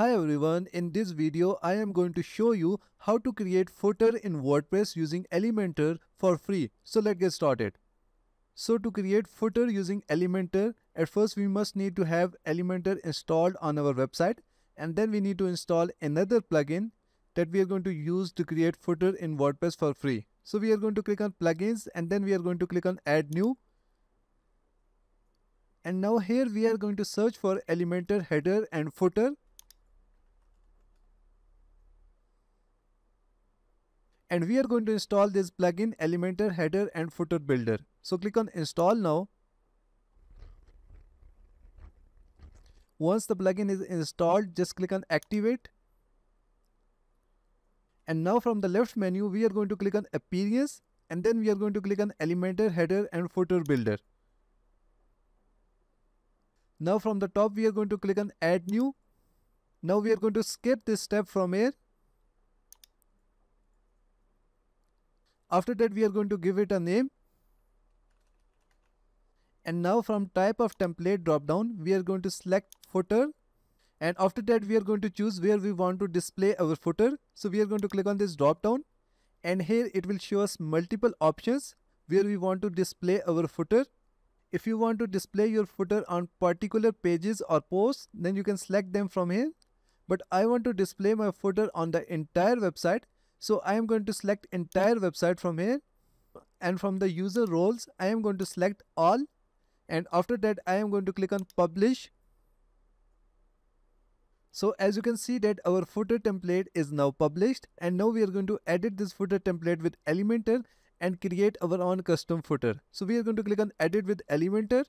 Hi everyone, in this video I am going to show you how to create footer in WordPress using Elementor for free. So let's get started. So to create footer using Elementor, at first we must need to have Elementor installed on our website and then we need to install another plugin that we are going to use to create footer in WordPress for free. So we are going to click on plugins and then we are going to click on add new and now here we are going to search for Elementor header and footer and we are going to install this plugin Elementor header and footer builder. So click on install now. Once the plugin is installed, just click on activate. And now from the left menu, we are going to click on appearance and then we are going to click on Elementor header and footer builder. Now from the top, we are going to click on add new. Now we are going to skip this step from here After that, we are going to give it a name. And now from type of template drop down, we are going to select footer. And after that, we are going to choose where we want to display our footer. So we are going to click on this drop down. And here it will show us multiple options where we want to display our footer. If you want to display your footer on particular pages or posts, then you can select them from here. But I want to display my footer on the entire website. So I am going to select entire website from here and from the user roles I am going to select all and after that I am going to click on publish. So as you can see that our footer template is now published and now we are going to edit this footer template with Elementor and create our own custom footer. So we are going to click on edit with Elementor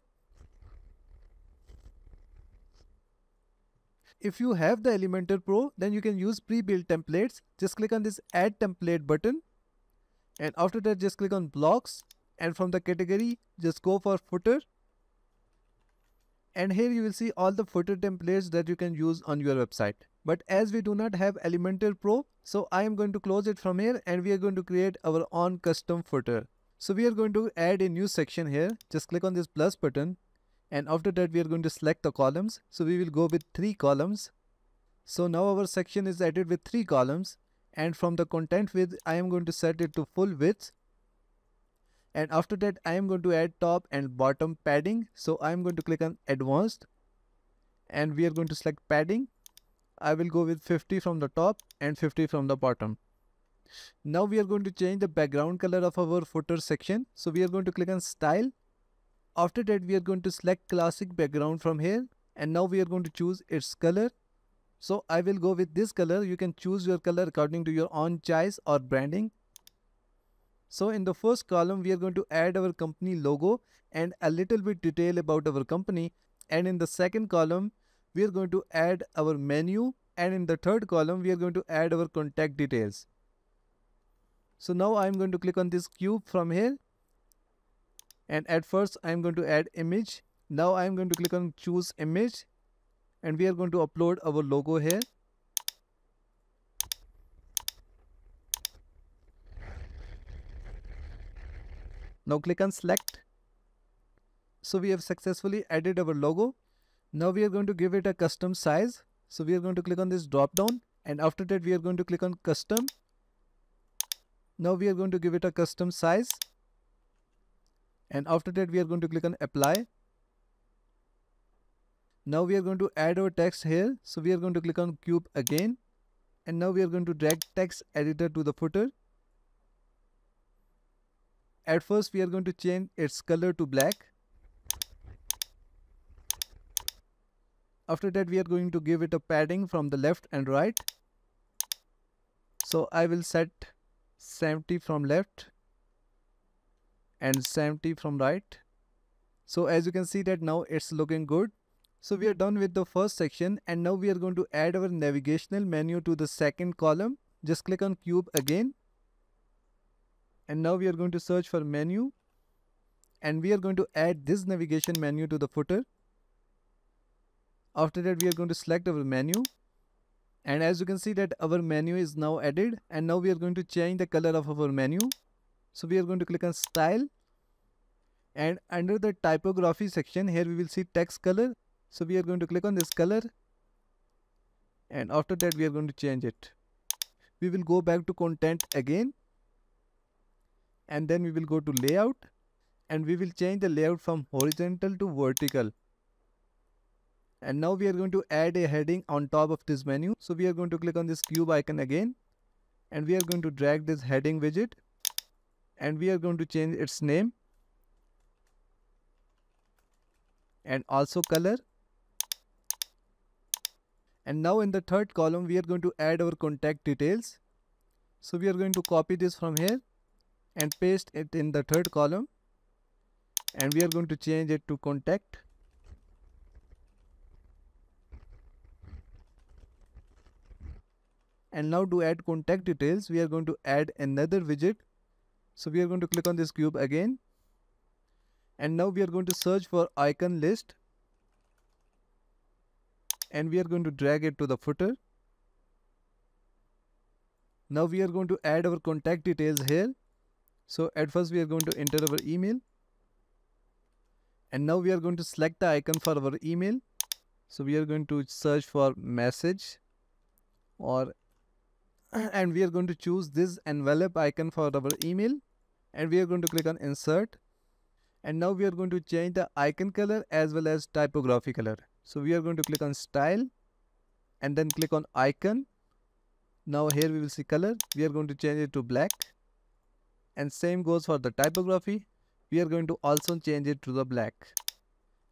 If you have the Elementor Pro, then you can use pre-built templates. Just click on this add template button. And after that, just click on blocks. And from the category, just go for footer. And here you will see all the footer templates that you can use on your website. But as we do not have Elementor Pro, so I am going to close it from here and we are going to create our own custom footer. So we are going to add a new section here. Just click on this plus button and after that we are going to select the columns. So we will go with three columns. So now our section is added with three columns. And from the content width I am going to set it to full width. And after that I am going to add top and bottom padding. So I am going to click on advanced. And we are going to select padding. I will go with 50 from the top and 50 from the bottom. Now we are going to change the background color of our footer section. So we are going to click on style after that, we are going to select classic background from here and now we are going to choose its color. So I will go with this color. You can choose your color according to your own choice or branding. So in the first column, we are going to add our company logo and a little bit detail about our company. And in the second column, we are going to add our menu. And in the third column, we are going to add our contact details. So now I'm going to click on this cube from here and at first I'm going to add image. Now I'm going to click on choose image and we are going to upload our logo here. Now click on select. So we have successfully added our logo. Now we are going to give it a custom size. So we are going to click on this drop down and after that we are going to click on custom. Now we are going to give it a custom size and after that we are going to click on apply. Now we are going to add our text here. So we are going to click on cube again. And now we are going to drag text editor to the footer. At first we are going to change its color to black. After that we are going to give it a padding from the left and right. So I will set 70 from left and 70 from right. So as you can see that now it's looking good. So we are done with the first section and now we are going to add our navigational menu to the second column. Just click on cube again. And now we are going to search for menu and we are going to add this navigation menu to the footer. After that we are going to select our menu and as you can see that our menu is now added and now we are going to change the color of our menu so we are going to click on style. And under the typography section here we will see text color. So we are going to click on this color. And after that we are going to change it. We will go back to content again. And then we will go to layout. And we will change the layout from horizontal to vertical. And now we are going to add a heading on top of this menu. So we are going to click on this cube icon again. And we are going to drag this heading widget and we are going to change its name and also color. And now in the third column we are going to add our contact details. So we are going to copy this from here and paste it in the third column. And we are going to change it to contact. And now to add contact details we are going to add another widget so we are going to click on this cube again. And now we are going to search for icon list. And we are going to drag it to the footer. Now we are going to add our contact details here. So at first we are going to enter our email. And now we are going to select the icon for our email. So we are going to search for message. Or and we are going to choose this envelope icon for our email and we are going to click on insert. And now we are going to change the icon color as well as typography color. So we are going to click on style and then click on icon. Now here we will see color. We are going to change it to black. And same goes for the typography. We are going to also change it to the black.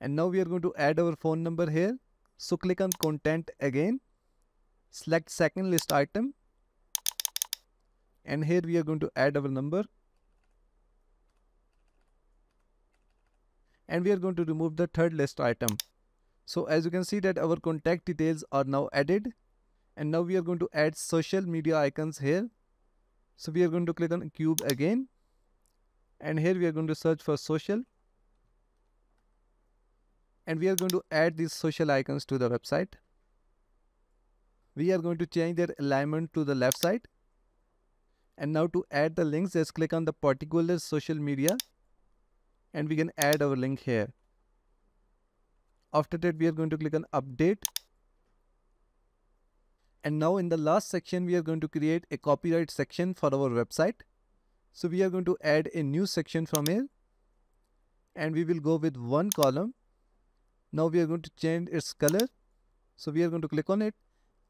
And now we are going to add our phone number here. So click on content again. Select second list item. And here we are going to add our number and we are going to remove the third list item. So as you can see that our contact details are now added and now we are going to add social media icons here. So we are going to click on cube again and here we are going to search for social and we are going to add these social icons to the website. We are going to change their alignment to the left side. And now to add the links just click on the particular social media and we can add our link here. After that we are going to click on update. And now in the last section we are going to create a copyright section for our website. So we are going to add a new section from here. And we will go with one column. Now we are going to change its color. So we are going to click on it.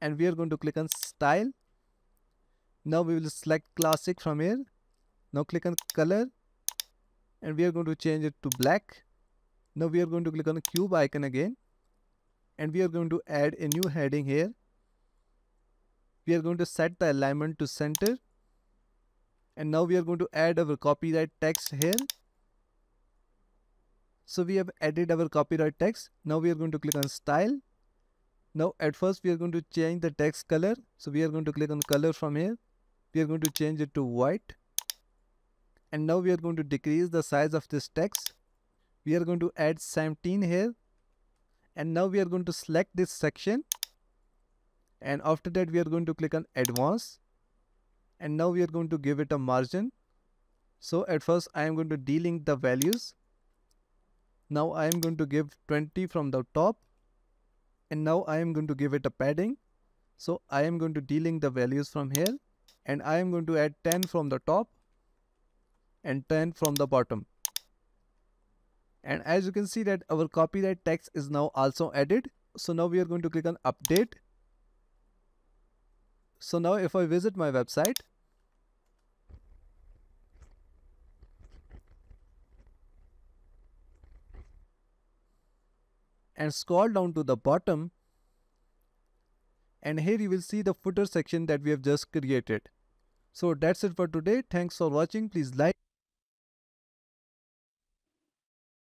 And we are going to click on style. Now we will select classic from here. Now click on color and we are going to change it to black. Now we are going to click on the cube icon again and we are going to add a new heading here. We are going to set the alignment to center and now we are going to add our copyright text here. So we have added our copyright text. Now we are going to click on style. Now at first we are going to change the text color. So we are going to click on color from here. We are going to change it to white and now we are going to decrease the size of this text we are going to add 17 here and now we are going to select this section and after that we are going to click on advanced and now we are going to give it a margin so at first I am going to delink the values now I am going to give 20 from the top and now I am going to give it a padding so I am going to delink the values from here and I am going to add 10 from the top and 10 from the bottom and as you can see that our copyright text is now also added so now we are going to click on update so now if I visit my website and scroll down to the bottom and here you will see the footer section that we have just created. So that's it for today. Thanks for watching. Please like